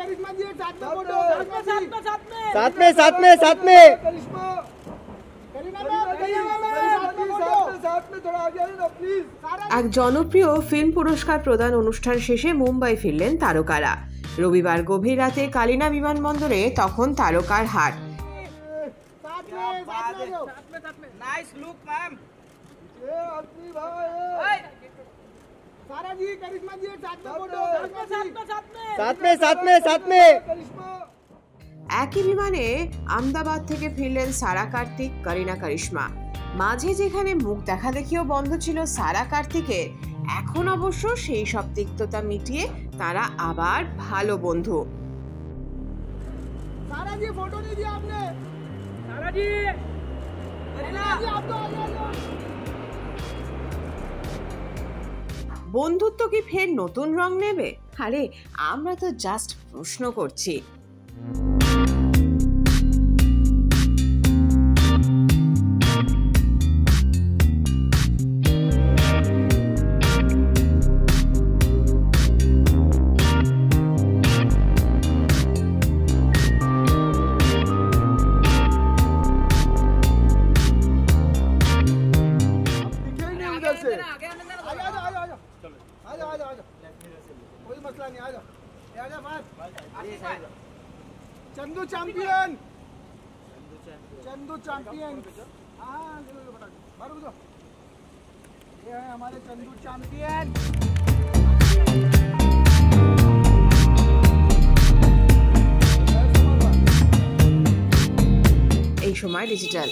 करिश्मा जी एक साथ में फोटो साथ में साथ में साथ में साथ में साथ में करिश्मा करीना मैम करिश्मा मैम साथ में फोटो साथ में थोड़ा आगे आइए ना प्लीज सारा এক জনপ্রিয় ফিল্ম পুরস্কার প্রদান অনুষ্ঠান শেষে মুম্বাই ফিরলেন তারকারা রবিবার গভীর রাতে কালিনা বিমানবন্দরে তখন তারকার হাট साथ में साथ में जाओ साथ में साथ में नाइस लुक मैम ये अपनी भाई सारा जी करिश्मा जी एक साथ में फोटो साथ में साथ में साथ में साथ में साथ में करिश्मा একই বিমানে আহমেদাবাদ থেকে ফিরলেন সারা কার্তিক করিনা কারিশমা মাঝে যেখানে মুখ দেখা দেখিও বন্ধ ছিল সারা কার্তিকের এখন অবশ্য সেই সব তিক্ততা মিটিয়ে তারা আবার ভালো বন্ধু सारा जी फोटो नहीं दिया आपने सारा जी करीना जी आप तो आ जाओ বন্ধুত্ব কি ফের নতুন রং নেবে? আরে আমরা তো জাস্ট প্রশ্ন করছি। आ जाओ आ जाओ आ जाओ कोई मसला नहीं आ जाओ ये आ जाओ बात चंदू चैंपियन चंदू चैंपियन हाँ ले लो फटाक बाहर रुक जाओ ये है हमारे चंदू चैंपियन এই সময় ডিজিটাল